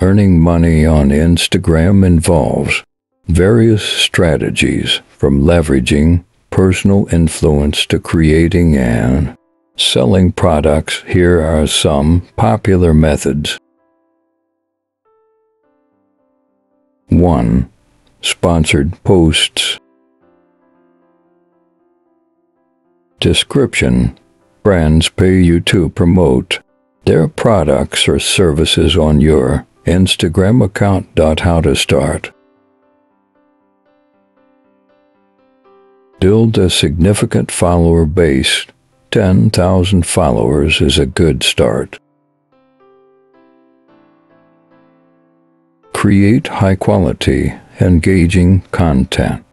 Earning money on Instagram involves various strategies from leveraging personal influence to creating and selling products. Here are some popular methods. 1. Sponsored posts. Description Brands pay you to promote their products or services on your Instagram account. How to start. Build a significant follower base. 10,000 followers is a good start. Create high quality, engaging content.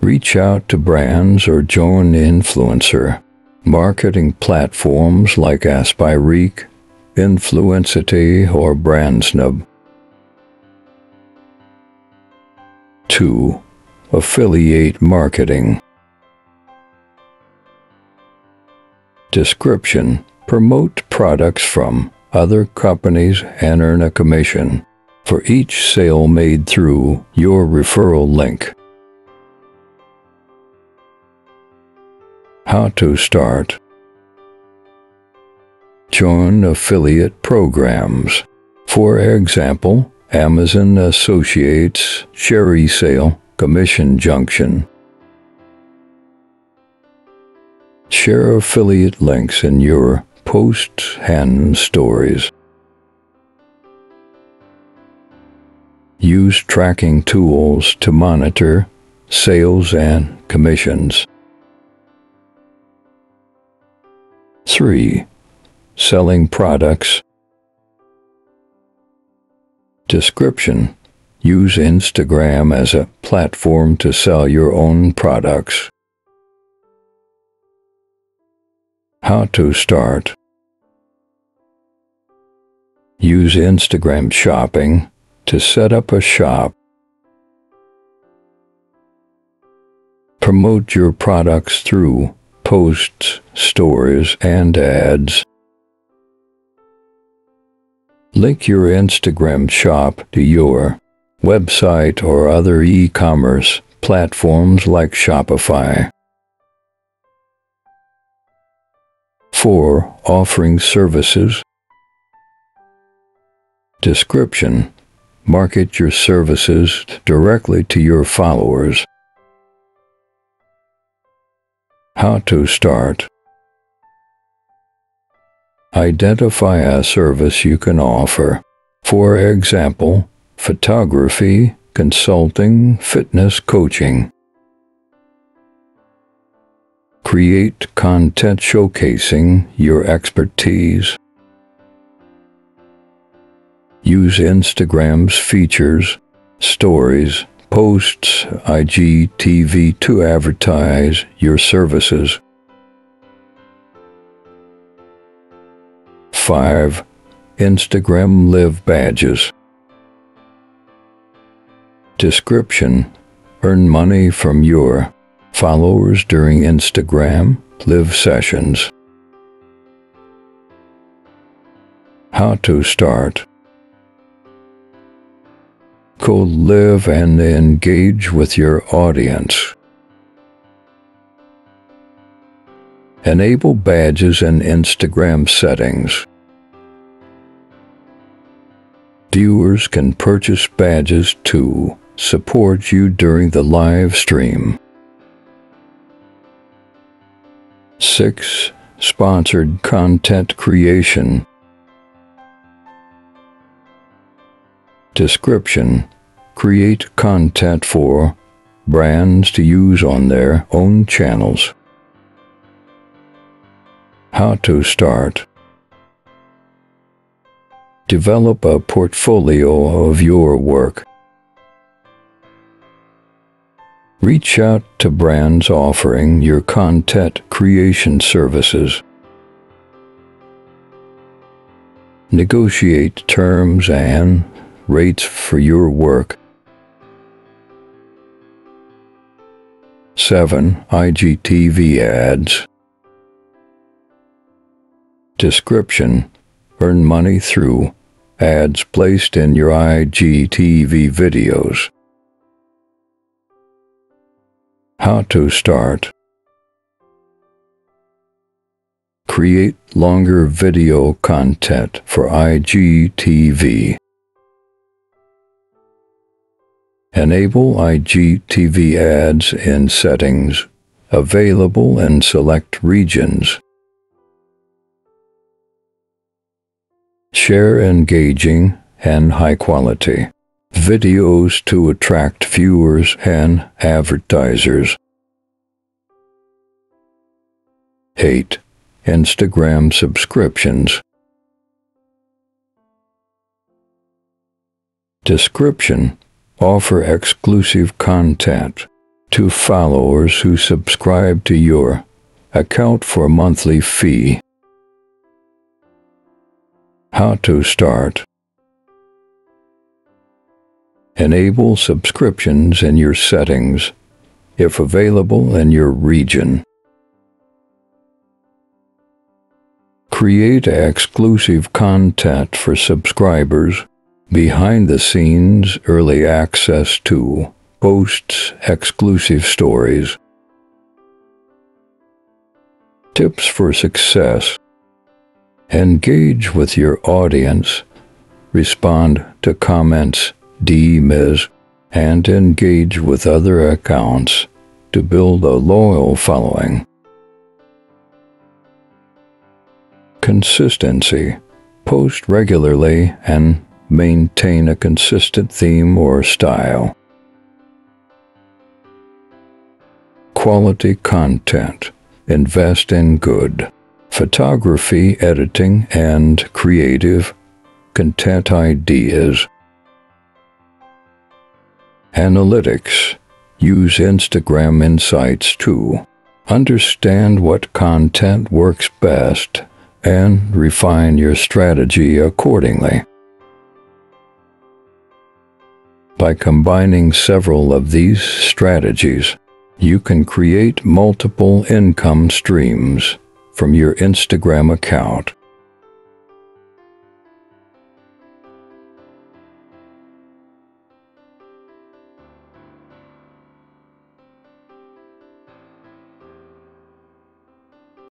Reach out to brands or join influencer marketing platforms like AspireIQ, Influencity, or BrandSnap. 2. Affiliate marketing. Description Promote products from other companies and earn a commission for each sale made through your referral link. How to start. Join affiliate programs. For example, Amazon Associates, ShareASale, Commission Junction. Share affiliate links in your posts and stories. Use tracking tools to monitor sales and commissions. 3. Selling products. Description. Use Instagram as a platform to sell your own products. How to start. Use Instagram shopping to set up a shop. Promote your products through posts, stories, and ads. Link your Instagram shop to your website or other e-commerce platforms like Shopify. 4. Offering services. Description. Market your services directly to your followers. How to start. Identify a service you can offer. For example, photography, consulting, fitness coaching. Create content showcasing your expertise. Use Instagram's features, stories, posts, IGTV to advertise your services. 5. Instagram Live Badges Description Earn money from your followers during Instagram Live sessions. How to start Go live and engage with your audience. Enable badges in Instagram settings. Viewers can purchase badges to support you during the live stream. 6. Sponsored content creation. Description Create content for brands to use on their own channels. How to start. Develop a portfolio of your work. Reach out to brands offering your content creation services. Negotiate terms and rates for your work. 7. IGTV ads. Description earn money through ads placed in your IGTV videos. How to start. Create longer video content for IGTV. Enable IGTV ads in settings available in select regions. Share engaging and high quality videos to attract viewers and advertisers. 8. Instagram subscriptions. Description Offer exclusive content to followers who subscribe to your account for monthly fee. How to start. Enable subscriptions in your settings if available in your region. Create exclusive content for subscribers behind the scenes early access to posts exclusive stories. Tips for success. Engage with your audience. Respond to comments, DMs, and engage with other accounts to build a loyal following. Consistency. Post regularly and maintain a consistent theme or style. Quality content. Invest in good. Photography, editing, and creative content ideas. Analytics. Use Instagram Insights to understand what content works best and refine your strategy accordingly. By combining several of these strategies, you can create multiple income streams from your Instagram account